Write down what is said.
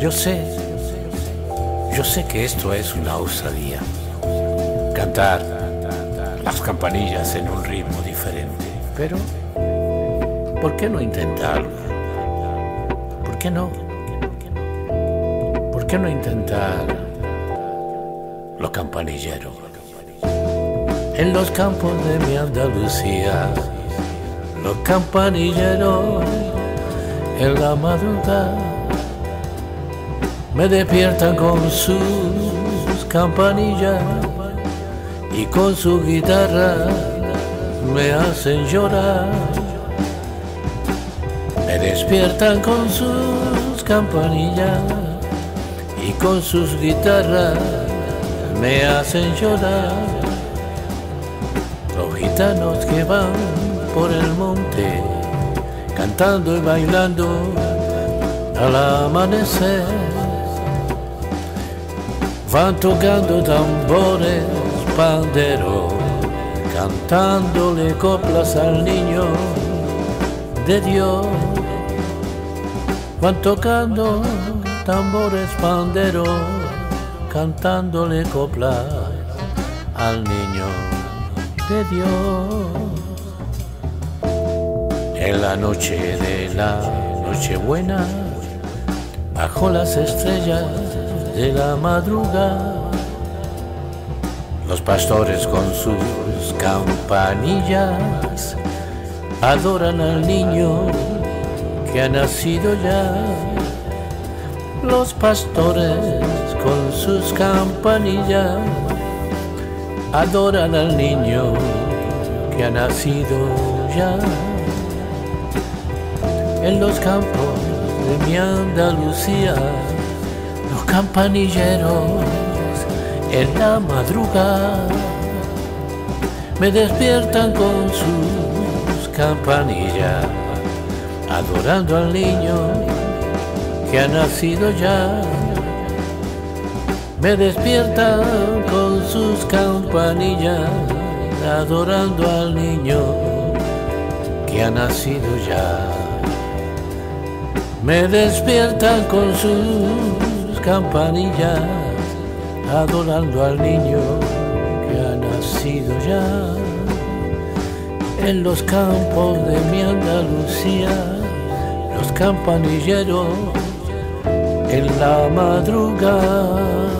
Yo sé, yo sé que esto es una osadía. Cantar las campanillas en un ritmo diferente. Pero, ¿por qué no intentarlo? ¿Por qué no? ¿Por qué no intentar lo campanillero? En los campos de mi Andalucía, los campanilleros en la madrugada me despiertan con sus campanillas y con su guitarra me hacen llorar. Me despiertan con sus campanillas y con sus guitarras me hacen llorar. Los gitanos que van por el monte cantando y bailando al amanecer van tocando tambores, panderos, cantándole coplas al niño de Dios. Van tocando tambores, panderos, cantándole coplas al niño de Dios. En la noche de la Nochebuena, bajo las estrellas de la madrugada, los pastores con sus campanillas adoran al niño que ha nacido ya. Los pastores con sus campanillas adoran al niño que ha nacido ya. En los campos de mi Andalucía, los campanilleros en la madrugada me despiertan con sus campanillas, adorando al niño que ha nacido ya. Me despiertan con sus campanillas, adorando al niño que ha nacido ya. Me despiertan con sus campanillas, adorando al niño que ha nacido ya. En los campos de mi Andalucía, los campanilleros en la madrugada.